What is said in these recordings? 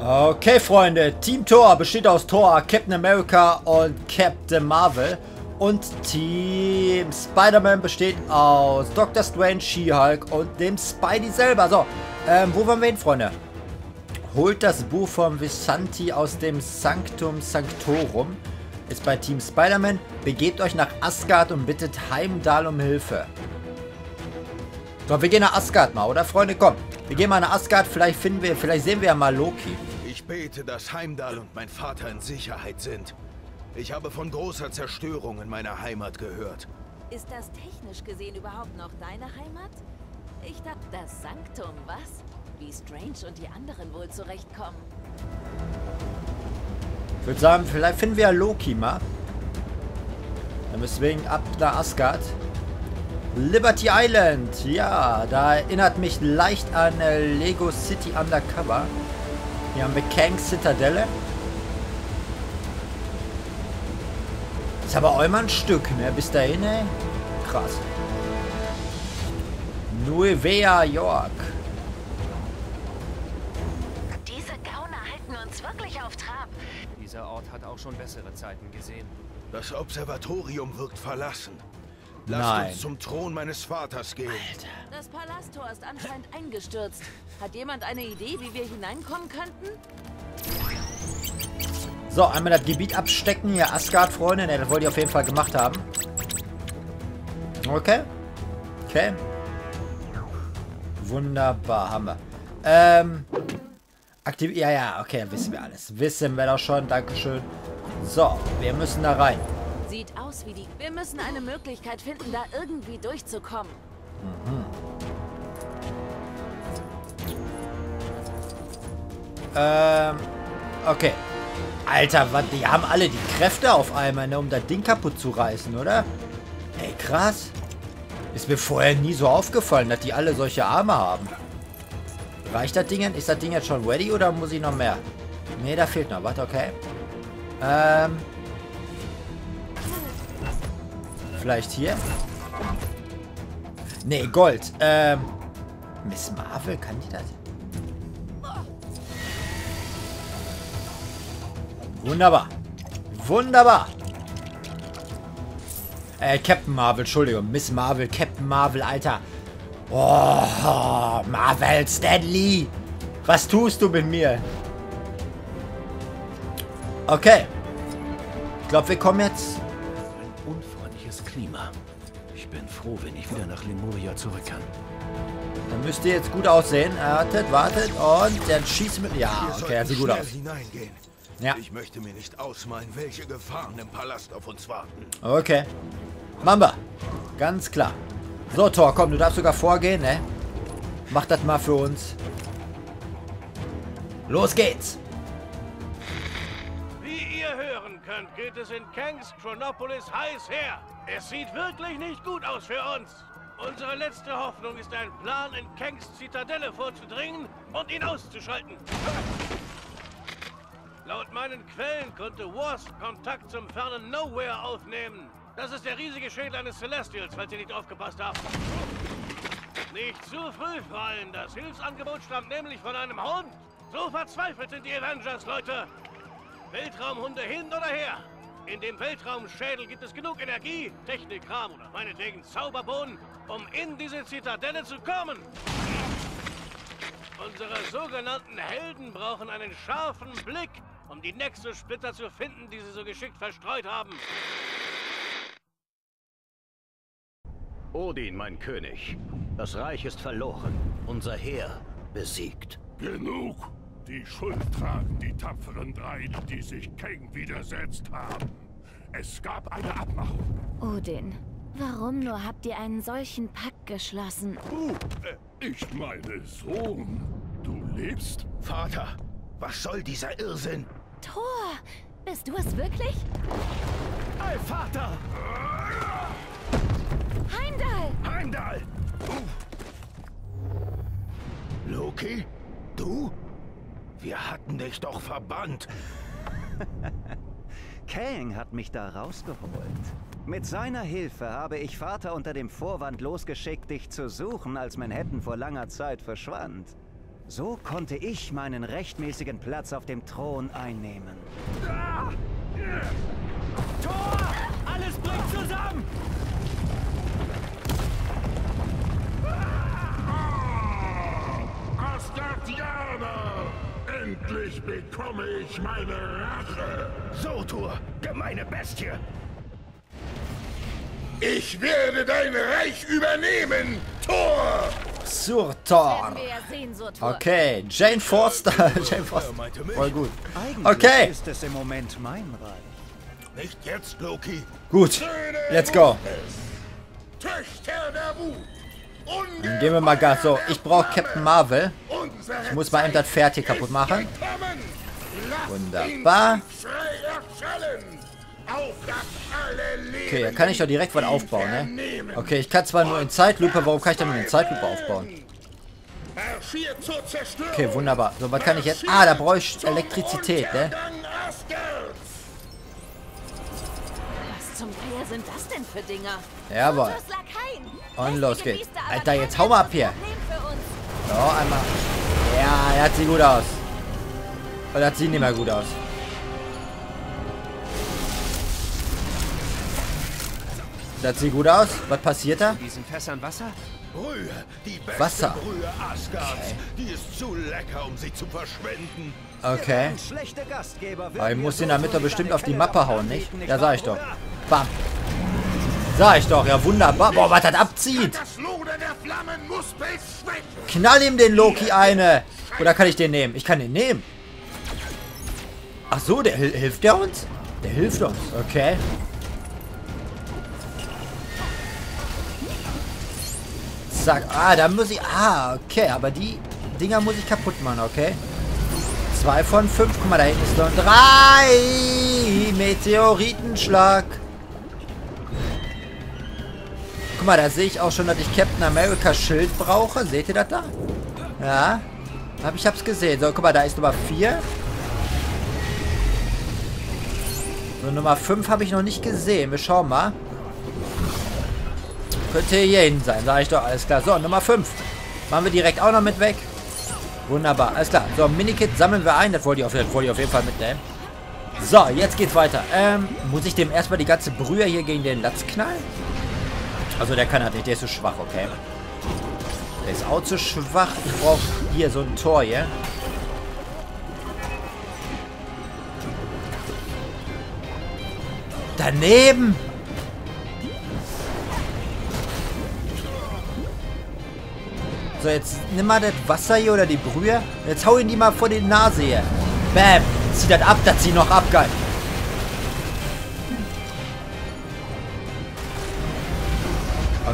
Okay, Freunde. Team Thor besteht aus Thor, Captain America und Captain Marvel. Und Team Spider-Man besteht aus Doctor Strange, She-Hulk und dem Spidey selber. So, ähm, wo wollen wir hin, Freunde? Holt das Buch vom Visanti aus dem Sanctum Sanctorum. Ist bei Team Spider-Man. Begebt euch nach Asgard und bittet Heimdall um Hilfe. So, wir gehen nach Asgard mal, oder Freunde? Komm, wir gehen mal nach Asgard. Vielleicht finden wir, vielleicht sehen wir ja mal Loki. Ich bete, dass Heimdall und mein Vater in Sicherheit sind. Ich habe von großer Zerstörung in meiner Heimat gehört. Ist das technisch gesehen überhaupt noch deine Heimat? Ich dachte, das Sanktum, was? Wie Strange und die anderen wohl zurechtkommen. Ich würde sagen, vielleicht finden wir ja Loki mal. Dann deswegen ab nach Asgard. Liberty Island. Ja, da erinnert mich leicht an äh, Lego City Undercover. Hier haben wir Kang Citadelle. Ist aber auch immer ein Stück, ne? Bis dahin, ey. Krass. Nueva York. Diese Gauner halten uns wirklich auf Trab. Dieser Ort hat auch schon bessere Zeiten gesehen. Das Observatorium wirkt verlassen. Lasst Nein. uns zum Thron meines Vaters gehen. Das Palasttor ist anscheinend eingestürzt. Hat jemand eine Idee, wie wir hineinkommen könnten? So, einmal das Gebiet abstecken. Hier, Asgard, Freunde. Ne, das wollte ich auf jeden Fall gemacht haben. Okay. Okay. Wunderbar, haben wir. Ähm. Aktiv. Ja, ja, okay, wissen wir alles. Wissen wir doch schon. Dankeschön. So, wir müssen da rein. Sieht aus wie die... Wir müssen eine Möglichkeit finden, da irgendwie durchzukommen. Ähm. Okay. Alter, was, die haben alle die Kräfte auf einmal, ne, um das Ding kaputt zu reißen, oder? Ey, krass. Ist mir vorher nie so aufgefallen, dass die alle solche Arme haben. Reicht das Ding? Ist das Ding jetzt schon ready oder muss ich noch mehr? Ne, da fehlt noch was, okay. Ähm. Vielleicht hier? Ne, Gold. Ähm. Miss Marvel, kann die das? Wunderbar. Wunderbar. Äh, Captain Marvel, Entschuldigung. Miss Marvel, Captain Marvel, Alter. Oh, Marvel, Stanley. Was tust du mit mir? Okay. Ich glaube, wir kommen jetzt... Klima. Ich bin froh, wenn ich wieder nach Lemuria zurück kann. Dann müsst ihr jetzt gut aussehen. Wartet, wartet und dann schießt mit... Ja, okay, er sieht gut aus. hineingehen. Ja. Ich möchte mir nicht ausmalen, welche Gefahren im Palast auf uns warten. Okay. Mamba. Ganz klar. So, Thor, komm, du darfst sogar vorgehen, ne? Mach das mal für uns. Los geht's. Es in Kangs Chronopolis heiß her. Es sieht wirklich nicht gut aus für uns. Unsere letzte Hoffnung ist ein Plan, in Kangs Zitadelle vorzudringen und ihn auszuschalten. Laut meinen Quellen konnte Wasp Kontakt zum fernen Nowhere aufnehmen. Das ist der riesige Schädel eines Celestials, falls ihr nicht aufgepasst habt. Nicht zu früh freuen. Das Hilfsangebot stammt nämlich von einem Hund. So verzweifelt sind die Avengers, Leute. Weltraumhunde hin oder her. In dem Weltraumschädel gibt es genug Energie, Technikkram oder meinetwegen Zauberbohnen, um in diese Zitadelle zu kommen. Unsere sogenannten Helden brauchen einen scharfen Blick, um die Nexus-Splitter zu finden, die sie so geschickt verstreut haben. Odin, mein König. Das Reich ist verloren. Unser Heer besiegt. Genug! Die Schuld tragen die tapferen drei, die sich Kang widersetzt haben. Es gab eine Abmachung. Odin, warum nur habt ihr einen solchen Pakt geschlossen? Uh, äh, ich meine Sohn. Du lebst? Vater, was soll dieser Irrsinn? Thor, bist du es wirklich? Hey, Vater! Heimdall! Heimdall! Du! Loki? Du? Wir hatten dich doch verbannt. Kang hat mich da rausgeholt. Mit seiner Hilfe habe ich Vater unter dem Vorwand losgeschickt, dich zu suchen, als Manhattan vor langer Zeit verschwand. So konnte ich meinen rechtmäßigen Platz auf dem Thron einnehmen. Tor! Alles bricht zusammen! Asgardianer! Endlich bekomme ich meine Rache! Sotur, gemeine Bestie! Ich werde dein Reich übernehmen, Thor! Surtor. Okay, Jane Forster. Jane Forster. Er. Voll gut. Okay. ist es im Moment mein Reich. Nicht jetzt, Loki. Gut. Let's go. Töchter der Wut! Dann geben wir mal Gas. So, ich brauche Captain Marvel. Ich muss mal eben das Pferd hier kaputt machen. Wunderbar. Okay, da kann ich doch direkt was aufbauen, ne? Okay, ich kann zwar nur in Zeitlupe, warum kann ich dann nur in Zeitlupe aufbauen? Okay, wunderbar. So, was kann ich jetzt? Ah, da brauche ich Elektrizität, ne? Was zum Geier sind das denn für Dinger? Jawohl. Und los geht's. Alter, jetzt hau mal ab hier. So, einmal. Ja, er hat sie gut aus. Oder hat sie nicht mehr gut aus? Das sieht gut aus. Was passiert da? Diesen Fässern Wasser? Brühe, die beste Wasser. Brühe Asgards. Die ist zu lecker, um sie zu verschwenden. Okay. Ein schlechter Gastgeber Aber ich muss den damit doch bestimmt auf die Mappe hauen, nicht? Ja, sag ich doch. Bam. Sag ich doch, ja wunderbar. Boah, was das abzieht. Knall ihm den Loki eine. Oder kann ich den nehmen? Ich kann den nehmen. Ach so, der hil- hilft der uns? Der hilft uns. Okay. Zack. Ah, da muss ich... Ah, okay. Aber die Dinger muss ich kaputt machen, okay? Zwei von fünf. Guck mal, da hinten ist noch drei. Meteoritenschlag. Mal, da sehe ich auch schon, dass ich Captain America Schild brauche. Seht ihr das da? Ja. Hab, ich hab's gesehen. So, guck mal, da ist Nummer 4. So, Nummer 5 habe ich noch nicht gesehen. Wir schauen mal. Könnte hier hinten sein, sag ich doch. Alles klar. So, Nummer 5. Machen wir direkt auch noch mit weg. Wunderbar, alles klar. So, Minikit sammeln wir ein. Das wollte ich auf, ich auf jeden Fall mitnehmen. So, jetzt geht's weiter. Ähm, muss ich dem erstmal die ganze Brühe hier gegen den Latz knallen? Also der kann halt nicht, der ist so schwach, okay. Der ist auch zu schwach. Ich brauche hier so ein Tor hier. Daneben! So, jetzt nimm mal das Wasser hier oder die Brühe. Jetzt hau ihn die mal vor die Nase hier. Bam! Zieh das ab, das zieh noch ab, geil.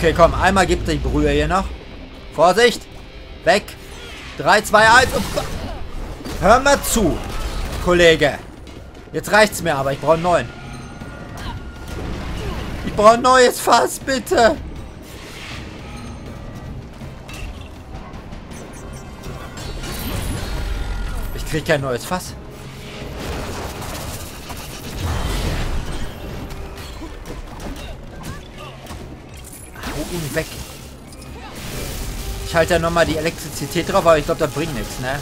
Okay, komm, einmal gibt die Brühe hier noch. Vorsicht! Weg! 3, 2, 1 und... Hör mal zu, Kollege. Jetzt reicht's mir aber, ich brauche einen neuen. Ich brauche ein neues Fass, bitte. Ich krieg kein neues Fass. Ihn weg. Ich halte da nochmal die Elektrizität drauf, aber ich glaube, das bringt nichts, ne?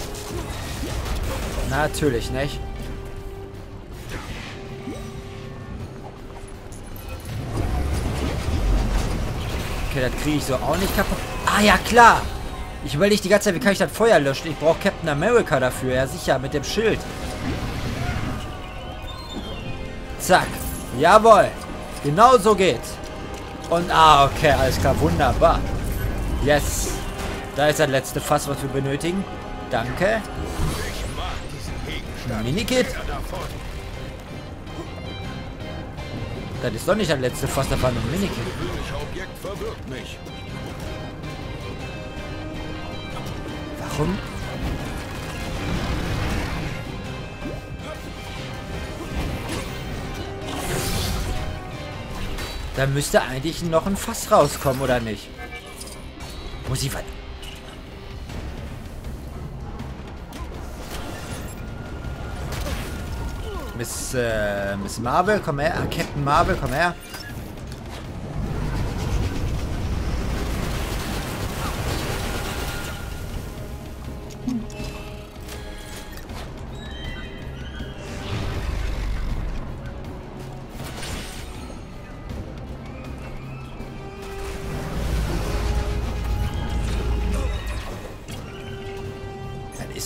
Natürlich nicht. Okay, das kriege ich so auch nicht kaputt. Ah, ja, klar. Ich überlege die ganze Zeit, wie kann ich das Feuer löschen? Ich brauche Captain America dafür. Ja, sicher, mit dem Schild. Zack. Jawohl. Genau so geht's. Und, ah, okay, alles klar. Wunderbar. Yes. Da ist das letzte Fass, was wir benötigen. Danke. Minikit. Das ist doch nicht das letzte Fass, das war nur ein Minikit. Warum? Da müsste eigentlich noch ein Fass rauskommen, oder nicht? Muss ich was... Miss, äh, Miss Marvel, komm her. Captain Marvel, komm her.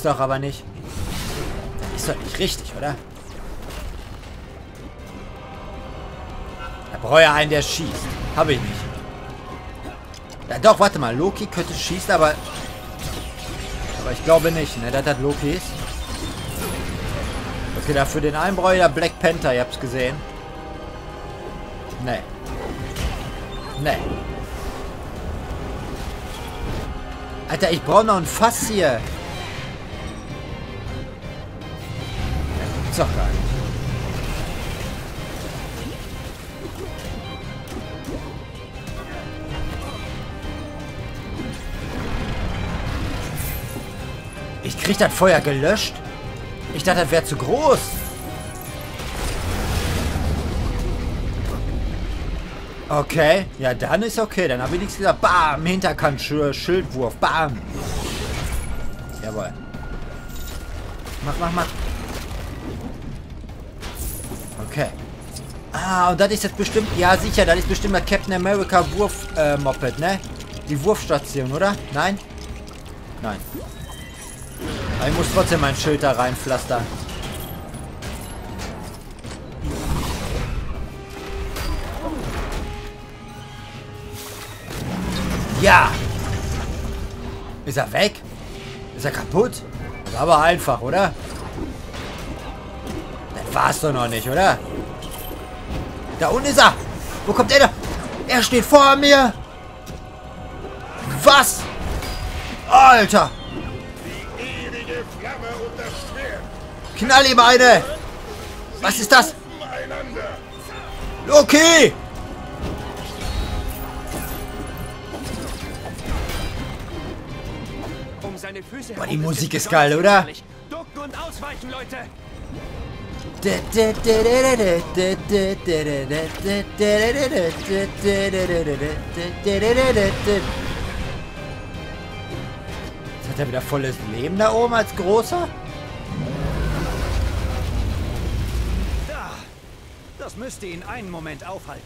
Doch aber nicht. Ist doch nicht richtig, oder? Da brauche ja einen, der schießt. Habe ich nicht. Ja doch, warte mal. Loki könnte schießen, aber... Aber ich glaube nicht, ne? das Loki ist. Okay, dafür den einen brauche ich ja Black Panther. Ihr habt es gesehen. Nee. Nee. Alter, ich brauche noch ein Fass hier. Ist doch gar nicht. Ich krieg das Feuer gelöscht? Ich dachte, das wäre zu groß. Okay, ja dann ist okay. Dann habe ich nichts gesagt. Bam, Hinterkant, Sch Schildwurf. Bam. Jawohl. Mach, mach, mach. Okay. Ah, und das ist jetzt bestimmt... Ja, sicher, das ist bestimmt der Captain America Wurf-Moped, ne? Die Wurfstation, oder? Nein? Nein. Aber ich muss trotzdem mein Schild da reinpflastern. Ja! Ist er weg? Ist er kaputt? Das war aber einfach, oder? War's doch noch nicht, oder? Da unten ist er! Wo kommt er da? Er steht vor mir! Was? Alter! Knall ihm eine! Was ist das? Füße Boah, die Musik ist geil, oder? Ducken und ausweichen, Leute! Jetzt hat er wieder volles Leben da oben als Großer? Da! Das müsste ihn einen Moment aufhalten.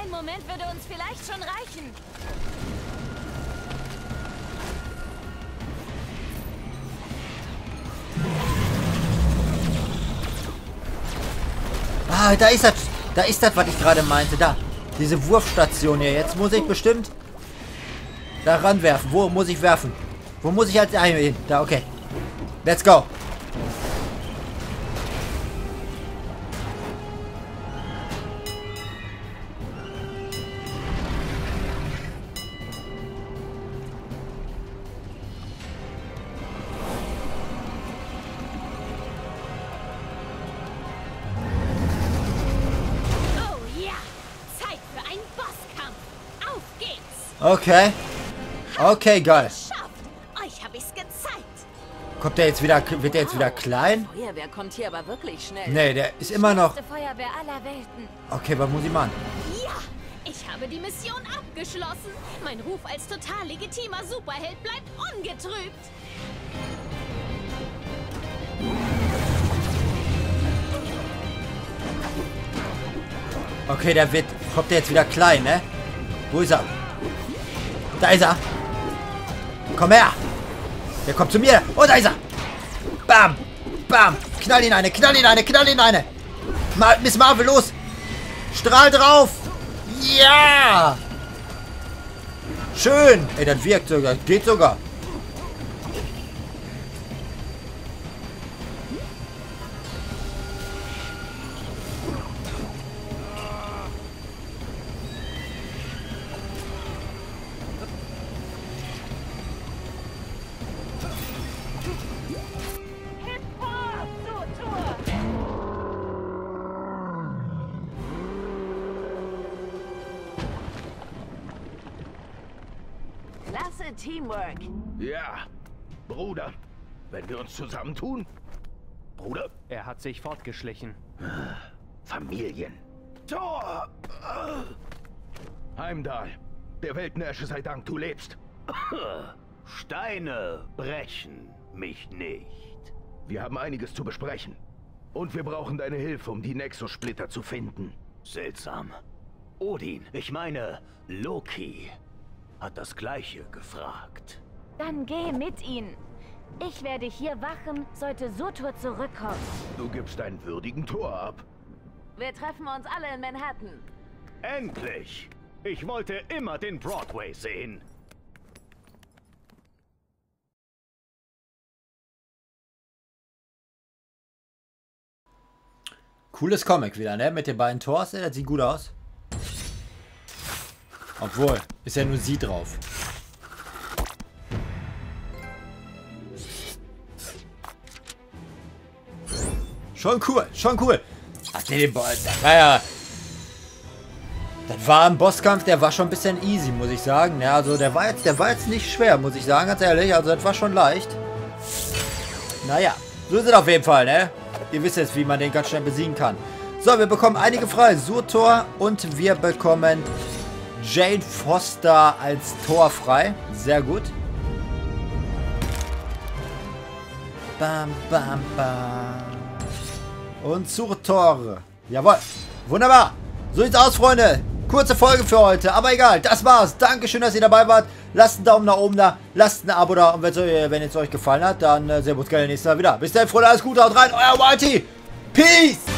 Ein Moment würde uns vielleicht schon reichen. Ah, da ist das. Da ist das, was ich gerade meinte. Da. Diese Wurfstation hier. Jetzt muss ich bestimmt da ranwerfen. Wo muss ich werfen? Wo muss ich als ah, hin? Da, okay. Let's go. Okay. Okay, geil. Schafft! Euch hab ich's gezeigt! Kommt der jetzt wieder, wird der jetzt wieder klein? Feuerwehr kommt hier aber wirklich schnell. Nee, der ist immer noch... Beste Feuerwehr aller Welten! Okay, was muss ich machen? Ja! Ich habe die Mission abgeschlossen! Mein Ruf als total legitimer Superheld bleibt ungetrübt! Okay, der wird... Kommt der jetzt wieder klein, ne? Wo ist er? Da ist er. Komm her. Der kommt zu mir. Oh, da ist er. Bam. Bam. Knall ihn eine. Knall ihn eine. Knall ihn eine. Ma Miss Marvel, los. Strahl drauf. Ja. Schön. Ey, das wirkt sogar. Geht sogar. Teamwork. Ja, Bruder. Wenn wir uns zusammentun? Bruder? Er hat sich fortgeschlichen. Familien. Tor! Heimdall. Der Weltnärsche sei Dank, du lebst. Steine brechen. Mich nicht. Wir haben einiges zu besprechen. Und wir brauchen deine Hilfe, um die Nexus-Splitter zu finden. Seltsam. Odin, ich meine Loki, hat das gleiche gefragt. Dann geh mit ihnen. Ich werde hier wachen, sollte Surtur zurückkommen. Du gibst einen würdigen Tor ab. Wir treffen uns alle in Manhattan. Endlich! Ich wollte immer den Broadway sehen. Cooles Comic wieder, ne? Mit den beiden Tors, das sieht gut aus. Obwohl, ist ja nur sie drauf. Schon cool, schon cool. Ach nee, den Boss, das war ja... Das war ein Bosskampf, der war schon ein bisschen easy, muss ich sagen. Ja, also der war jetzt, der war jetzt nicht schwer, muss ich sagen, ganz ehrlich. Also das war schon leicht. Naja, so ist es auf jeden Fall, ne? Ihr wisst jetzt, wie man den ganz schnell besiegen kann. So, wir bekommen einige frei. Surtor und wir bekommen Jane Foster als Tor frei. Sehr gut. Bam, bam, bam. Und Surtor. Jawohl. Wunderbar. So sieht's aus, Freunde. Kurze Folge für heute, aber egal. Das war's. Dankeschön, dass ihr dabei wart. Lasst einen Daumen nach oben da. Lasst ein Abo da. Und wenn es euch gefallen hat, dann äh, sehen wir uns gerne nächstes Mal wieder. Bis dann, Freunde. Alles Gute. Haut rein. Euer Whitey. Peace.